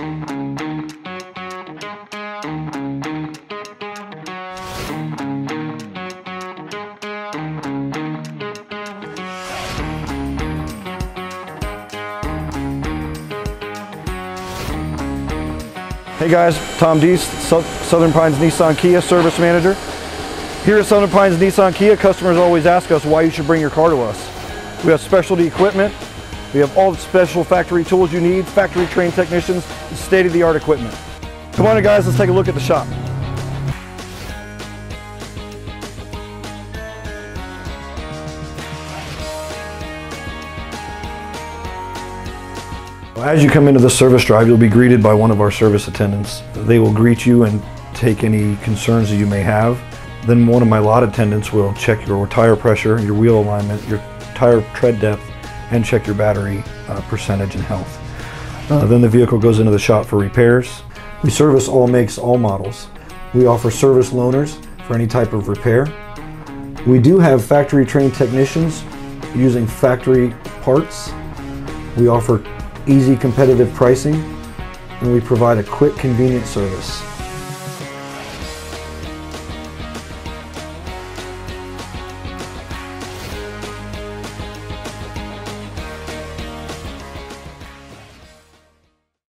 Hey guys, Tom Deese, Sou- Southern Pines Nissan Kia Service Manager. Here at Southern Pines Nissan Kia, customers always ask us why you should bring your car to us. We have specialty equipment, we have all the special factory tools you need, factory trained technicians, state-of-the-art equipment. Come on guys, let's take a look at the shop. As you come into the service drive, you'll be greeted by one of our service attendants. They will greet you and take any concerns that you may have. Then one of my lot attendants will check your tire pressure, your wheel alignment, your tire tread depth, and check your battery uh, percentage and health. Uh, then the vehicle goes into the shop for repairs. We service all makes, all models. We offer service loaners for any type of repair. We do have factory trained technicians using factory parts. We offer easy competitive pricing and we provide a quick convenient service.